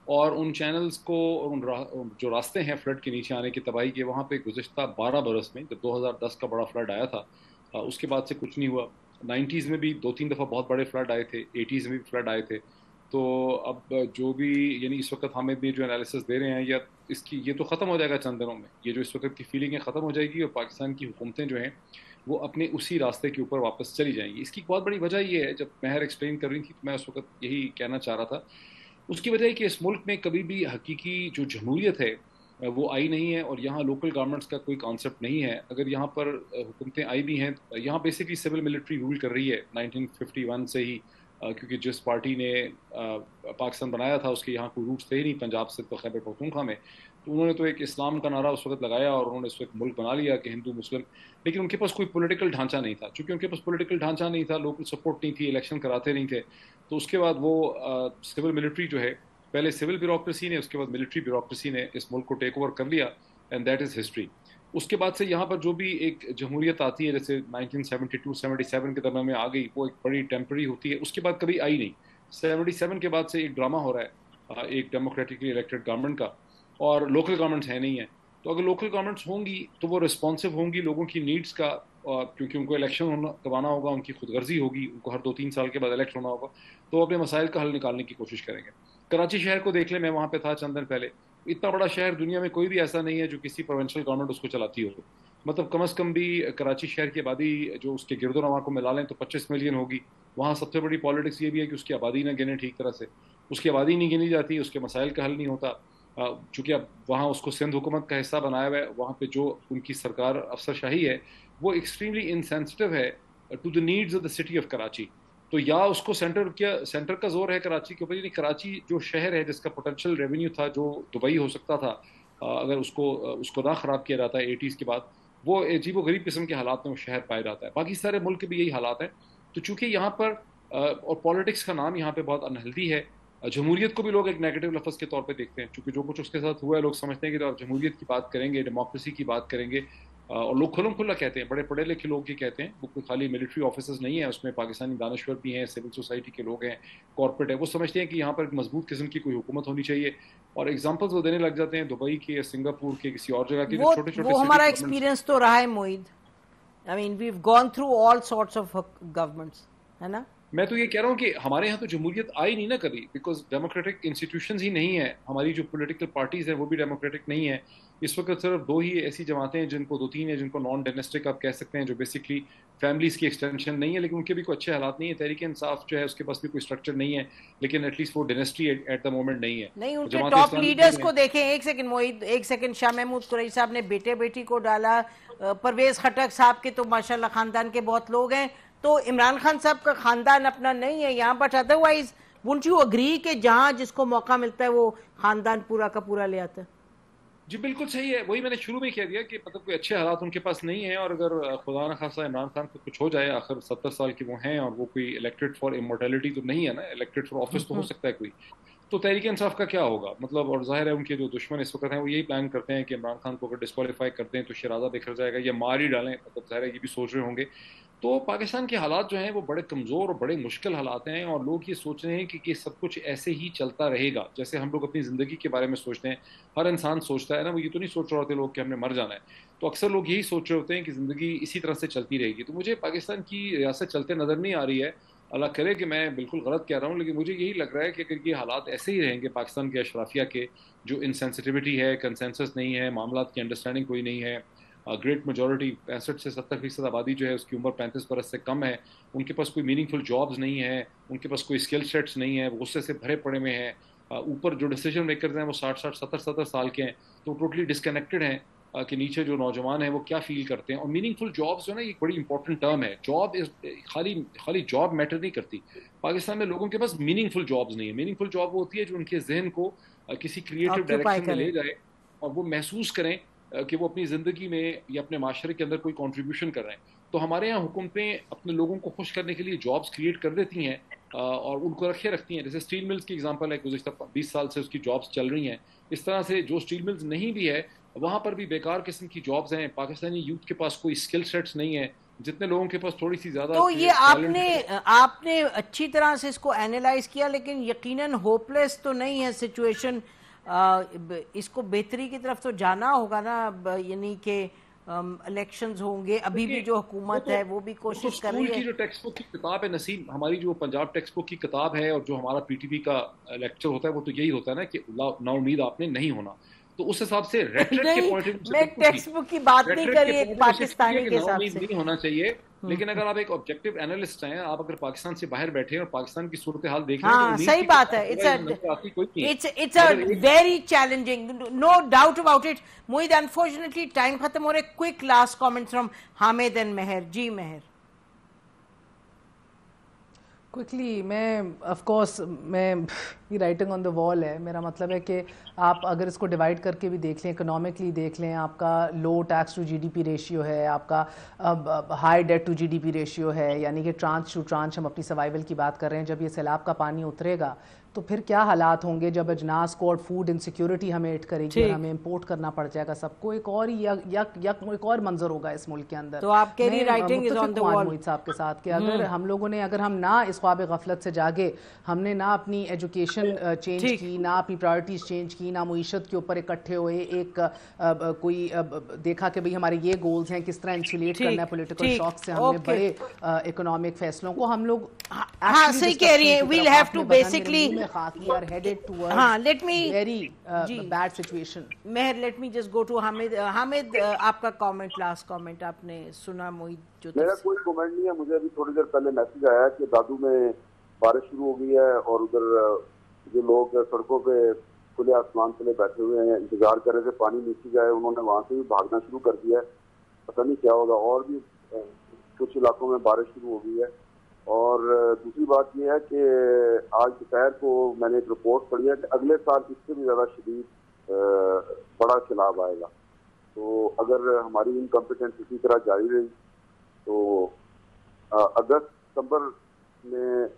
और उन चैनल्स को और उन रा, जो रास्ते हैं फ्लड के नीचे आने की तबाही के वहाँ पे गुजशत 12 बरस में जब 2010 का बड़ा फ्लड आया था उसके बाद से कुछ नहीं हुआ। नाइन्टीज़ में भी दो तीन दफ़ा बहुत बड़े फ्लड आए थे, एटीज़ में भी फ्लड आए थे। तो अब जो भी, यानी इस वक्त हमें भी जो एनालिसिस दे रहे हैं, या इसकी, ये तो ख़त्म हो जाएगा चंद दिनों में। ये जो इस वक्त की फीलिंग है, ख़त्म हो जाएगी और पाकिस्तान की हुकूमतें जो हैं, वो अपने उसी रास्ते के ऊपर वापस चली जाएँगी। इसकी बहुत बड़ी वजह ये है, जब महर एक्सप्लेन कर रही थी तो मैं उस वक्त यही कहना चाह रहा था। उसकी वजह कि इस मुल्क में कभी भी हकीकी जो जमहूरियत है वो आई नहीं है और यहाँ लोकल गवर्नमेंट्स का कोई कॉन्सेप्ट नहीं है। अगर यहाँ पर हुकूमतें आई भी हैं यहाँ बेसिकली सिविल मिलिट्री रूल कर रही है 1951 से ही क्योंकि जिस पार्टी ने पाकिस्तान बनाया था, उसके यहाँ कोई रूट्स थे ही नहीं, पंजाब से तो खैबर पख्तूनख्वा में। तो उन्होंने तो एक इस्लाम का नारा उस वक्त लगाया और उन्होंने इस वक्त मुल्क बना लिया कि हिंदू, मुस्लिम, लेकिन उनके पास कोई पॉलिटिकल ढांचा नहीं था। क्योंकि उनके पास पॉलिटिकल ढांचा नहीं था लोकल सपोर्ट नहीं थी इलेक्शन कराते नहीं थे तो उसके बाद वो सिविल मिलिट्री जो है पहले सिविल ब्यूरोक्रेसी ने, उसके बाद मिलिट्री ब्यूरोक्रेसी ने इस मुल्क को टेक ओवर कर लिया एंड दैट इज़ हिस्ट्री उसके बाद से यहाँ पर जो भी एक जमहूरियत आती है, जैसे 1972 77 के दरम्यान में आ गई, वो एक बड़ी टेम्प्रेरी होती है। उसके बाद कभी आई नहीं। 77 के बाद से एक ड्रामा हो रहा है एक डेमोक्रेटिकली इलेक्टेड गवर्नमेंट का, और लोकल गवर्नमेंट्स है नहीं है। तो अगर लोकल गवर्नमेंट्स होंगी तो वो रिस्पॉन्सिव होंगी लोगों की नीड्स का क्योंकि उनको इलेक्शन होना, करवाना होगा, उनकी खुदगर्जी होगी, उनको हर दो तीन साल के बाद इलेक्ट होना होगा तो अपने मसाइल का हल निकालने की कोशिश करेंगे। कराची शहर को देख ले, मैं वहाँ पे था चंद दिन पहले। इतना बड़ा शहर दुनिया में कोई भी ऐसा नहीं है जो किसी प्रोविंशियल गवर्नमेंट उसको चलाती हो। मतलब कम अज़ कम भी कराची शहर की आबादी, जो उसके गिरदो नवा को मिला लें तो 25 मिलियन होगी। वहाँ सबसे बड़ी पॉलिटिक्स ये भी है कि उसकी आबादी ना गिने ठीक तरह से। उसकी आबादी नहीं गिनी जाती, उसके मसाइल का हल नहीं होता। चूँकि अब वहाँ उसको सिंध हुकूमत का हिस्सा बनाया हुआ है, वहाँ पे जो उनकी सरकार अफसरशाही है, वो एक्सट्रीमली इंसेंसिटिव है to the needs of the city of Karachi. तो या उसको सेंटर क्या सेंटर का ज़ोर है कराची के ऊपर, यानी कराची जो शहर है जिसका पोटेंशियल रेवेन्यू था, जो दुबई हो सकता था अगर उसको उसको ना ख़राब किया जाता है एटीज़ के बाद, वो अजीब गरीब किस्म के हालात में वो शहर पाया जाता है। बाकी सारे मुल्क के भी यही हालात हैं। तो चूँकि यहाँ पर और पॉलिटिक्स का नाम यहाँ पर बहुत अनहेल्दी है जमहूरियत को भी लोग एक नेगेटिव लफ्ज़ के तौर पे देखते हैं क्योंकि जो कुछ उसके साथ हुआ है, लोग समझते हैं कि जब आप जमहूरियत की बात करेंगे डेमोक्रेसी की बात करेंगे और लोग खुलम खुला कहते हैं बड़े पढ़े लिखे लोग ये कहते हैं वो कोई खाली मिलिट्री ऑफिसर्स नहीं है उसमें पाकिस्तानी दानश्वर भी हैं सिविल सोसाइटी के लोग हैं कॉरपोरेट है वो समझते हैं कि यहाँ पर एक मज़बूत किस्म की कोई हुकूमत होनी चाहिए। और एग्जाम्पल्स वो देने लग जाते हैं दुबई के सिंगापुर के किसी और जगह के छोटे छोटे हमारा एक्सपीरियंस तो रहा है Moeed I mean we gone through all sorts of governments है ना? मैं तो ये कह रहा हूँ कि हमारे यहाँ तो जमहूरियत आई नहीं ना कभी बिकॉज़ डेमोक्रेटिक इंस्टीट्यूशन ही नहीं है हमारी जो पोलिटिकल पार्टीज़ है वो भी डेमोक्रेटिक नहीं है। इस वक्त सिर्फ़ दो ही ऐसी जमातें हैं जिनको दो तीन है जिनको नॉन डेनेस्टिक आप कह सकते हैं जो बेसिकली फैमिलीज़ की एक्सटेंशन नहीं है लेकिन उनके भी कोई अच्छे हालात नहीं है। तहरीक इंसाफ जो है उसके पास भी कोई स्ट्रक्चर नहीं है लेकिन एटलीस्ट वो डेनेस्ट्री एट द मोमेंट नहीं है। नहीं उनके टॉप लीडर्स को देखें एक सेकंड मोहित एक सेकंड शाह महमूद कुरैशी साहब ने बेटे बेटी को डाला परवेज खटक साहब के तो माशाल्लाह खानदान के बहुत लोग हैं। तो इमरान खान साहब का खानदान अपना नहीं है यहाँ but otherwise won't you agree कि जहाँ जिसको मौका मिलता है वो खानदान पूरा का पूरा ले आता है? जी बिल्कुल सही है वही मैंने शुरू में कह दिया कि मतलब कोई अच्छे हालात उनके पास नहीं है और अगर खुदा न खासा इमरान खान को कुछ हो जाए आखिर सत्तर साल के वो हैं और वो कोई इलेक्टेड फॉर इमोटेलिटी तो नहीं है ना इलेक्टेड फॉर ऑफ़िस तो हो। सकता है कोई तो तहरीक इंसाफ का क्या होगा? मतलब और ज़ाहिर है उनके जो दुश्मन इस वक्त हैं वो यही प्लान करते हैं कि इमरान खान को अगर डिस्कालीफाई करते हैं तो शराजा बिखर जाएगा या मार ही डालें। मतलब ज़ाहिर है ये भी सोच रहे होंगे। तो पाकिस्तान के हालात जो हैं वो बड़े कमज़ोर और बड़े मुश्किल हालात हैं और लोग ये सोच रहे हैं कि, कि सब कुछ ऐसे ही चलता रहेगा। जैसे हम लोग अपनी ज़िंदगी के बारे में सोचते हैं हर इंसान सोचता है ना वो ये तो नहीं सोच रहे होते लोग कि हमने मर जाना है। तो अक्सर लोग यही सोच रहे होते हैं कि ज़िंदगी इसी तरह से चलती रहेगी। तो मुझे पाकिस्तान की रियासत चलते नज़र नहीं आ रही है। अल्लाह करे कि मैं बिल्कुल गलत कह रहा हूँ, लेकिन मुझे यही लग रहा है कि अगर ये हालात ऐसे ही रहेंगे पाकिस्तान के अशराफिया के, जो इनसेंसिटिविटी है कंसेंसस नहीं है मामला की अंडरस्टैंडिंग कोई नहीं है ग्रेट मेजोरिटी पैंसठ से सत्तर फ़ीसद आबादी जो है उसकी उम्र पैंतीस बरस से कम है, उनके पास कोई मीनिंगफुल जॉब्स नहीं है, उनके पास कोई स्किल सेट्स नहीं है गुस्से से भरे पड़े हुए हैं ऊपर जो डिसीज़न मेकर्स हैं वो साठ साठ, सत्तर सत्तर साल के हैं तो टोटली डिसकनेक्टेड हैं। कि नीचे जो नौजवान हैं वो क्या फील करते हैं? और मीनिंगफुल जॉब्स जो है ना ये बड़ी इंपॉर्टेंट टर्म है। जॉब इज़ खाली खाली जॉब मैटर नहीं करती। पाकिस्तान में लोगों के पास मीनिंगफुल जॉब्स नहीं है। मीनिंगफुल जॉब वो होती है जो उनके जहन को किसी क्रिएटिव डायरेक्शन में ले जाए और वो महसूस करें कि वो अपनी ज़िंदगी में या अपने माशरे के अंदर कोई कॉन्ट्रीब्यूशन कर रहे हैं। तो हमारे यहाँ हुकूमतें अपने लोगों को खुश करने के लिए जॉब्स क्रिएट कर देती हैं और उनको रखे रखती हैं। जैसे स्टील मिल्स की एग्जांपल है गुजशत बीस साल से उसकी जॉब्स चल रही हैं। इस तरह से जो स्टील मिल्स नहीं भी है वहाँ पर भी बेकार किस्म की जॉब्स हैं। पाकिस्तानी यूथ के पास कोई स्किल सेट्स नहीं है। जितने लोगों के पास थोड़ी सी ज़्यादा तो ये आपने आपने अच्छी तरह से इसको एनालाइज किया लेकिन यकीनन होपलेस तो नहीं है सिचुएशन इसको बेहतरी की तरफ़ तो जाना होगा ना यानी कि इलेक्शंस होंगे। अभी भी जो हुकूमत तो, है वो भी कोशिश तो कर रही है। की जो टेक्स्ट बुक की किताब है नसीम हमारी जो पंजाब टेक्स्ट बुक की किताब है और जो हमारा पीटीपी का लेक्चर होता है वो तो यही होता है ना कि ना उम्मीद आपने नहीं होना। तो उस हिसाब से रेटरेट के पॉइंट मैं टेक्स्ट बुक की बात नहीं करी एक पाकिस्तानी के हिसाब से। नहीं होना चाहिए। हम्म। लेकिन अगर आप एक ऑब्जेक्टिव एनालिस्ट हैं आप अगर पाकिस्तान से बाहर बैठे और पाकिस्तान की सूरत हाल देख हाँ, सही बात है। It's it's a very challenging no doubt about it Mohit unfortunately time खत्म हो रहा है। Quick last comment from Hamid and Mehar ji Mehar quickly मैं ऑफ़ कोर्स मैं, ये राइटिंग ऑन द वॉल है। मेरा मतलब है कि आप अगर इसको डिवाइड करके भी देख लें इकोनॉमिकली देख लें, आपका low tax to GDP ratio है, आपका high debt to GDP ratio है, यानी कि ट्रांस टू ट्रांस हम अपनी सर्वाइवल की बात कर रहे हैं, जब ये सैलाब का पानी उतरेगा तो फिर क्या हालात होंगे जब अजनास को और फ़ूड इनसिक्योरिटी हमें एट करेगी और हमें इंपोर्ट करना पड़ जाएगा सबको? एक और या, या, या एक और मंजर होगा इस मुल्क के अंदर। तो आप कह रही writing is on the wall Mohit साहब के साथ कि अगर हम्म। हम लोगों ने अगर हम ना इस ख्वाब गफलत से जागे हमने ना अपनी एजुकेशन चेंज की ना अपनी प्रायोरिटीज चेंज की ना मीशत के ऊपर इकट्ठे हुए एक कोई देखा कि भाई हमारे ये गोल्स हैं किस तरह इंसुलेट करना है पोलिटिकल शॉक से हमने बड़े इकोनॉमिक फैसलों को हम लोग हाँ सही कह रही है। We'll have to basically are headed हाँ let me very bad situation Mehar let me just go to Hamid Hamid आपका कमेंट लास्ट कमेंट आपने सुना मोहित जो मेरा कोई कमेंट नहीं है। मुझे अभी थोड़ी देर पहले मैसेज आया कि दादू में बारिश शुरू हो गई है और उधर जो लोग सड़कों पे खुले आसमान तले बैठे हुए हैं इंतज़ार कर रहे थे पानी नीचे जाए उन्होंने वहाँ से भी भागना शुरू कर दिया है। पता नहीं क्या होगा। और भी कुछ इलाकों में बारिश शुरू हो गई है। और दूसरी बात यह है कि आज दोपहर को मैंने एक रिपोर्ट पढ़ी है कि अगले साल इससे भी ज़्यादा शदीद बड़ा सैलाब आएगा। तो अगर हमारी इनकम्पिटेंस इसी तरह जारी रही तो अगस्त सितंबर में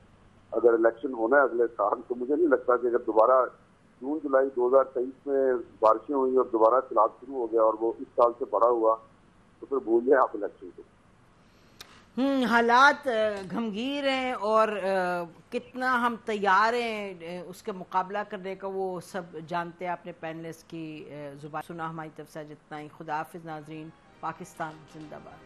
अगर इलेक्शन होना है अगले साल तो मुझे नहीं लगता कि अगर दोबारा जून, जुलाई 2023 में बारिशें हुई और दोबारा सैलाब शुरू हो गया और वो इस साल से बड़ा हुआ तो फिर भूलिए आप इलेक्शन को। हम्म, हालात गमगीर हैं और कितना हम तैयार हैं उसके मुकाबला करने का, वो सब जानते हैं आपने पैनलिस्ट की ज़ुबान। सुना हमारी तरफ़ से जितना ही। खुदा हाफिज नाजरीन, पाकिस्तान, जिंदाबाद।